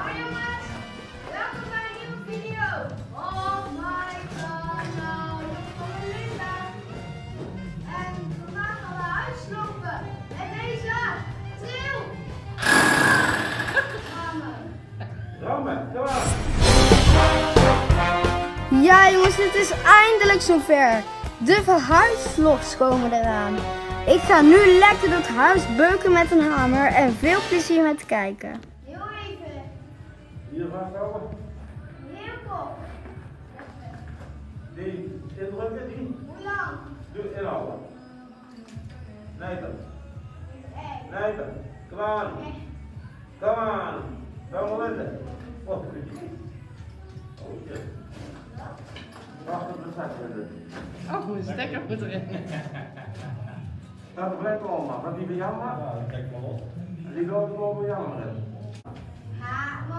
Hoi jongens, welkom bij een nieuwe video op mijn kanaal van Linda. En vandaag gaan we huislopen met deze tril. Rammen, kom aan. Ja jongens, het is eindelijk zover. De verhuisvlogs komen eraan. Ik ga nu lekker door het huis beuken met een hamer en veel plezier met kijken. Vasthouden. heel. Die indrukken, die. Hoe lang? Doe inhouden. Nijpen, nijpen. Kom aan. Kom aan. Maar in. Oh, goed. Oh, shit. Wacht op de zak. Oh, mijn stekker moet erin. Er gelijk allemaal. Wat die bij jou maar? Ja, dat kijkt wel los. Die loopt gewoon bij jou maar in.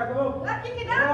Ja, kom op. Wat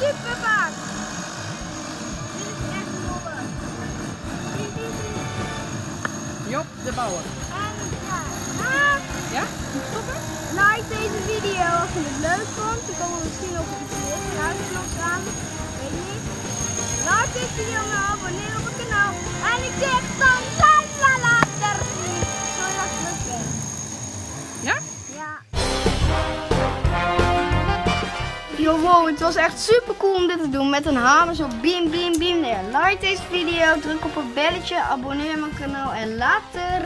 super vaak. Dit is echt zie. Job, de bouwer. En ja. Ah. Ja? Stoppen? Like deze video als je het leuk vond. Dan komen we misschien nog iets meer geluidsvlogs aan. Weet ik niet. Like deze video en abonneer op het kanaal. En ik zeg was echt super cool om dit te doen met een hamer zo beam, beam, beam neer. Like deze video, druk op het belletje, abonneer mijn kanaal en later.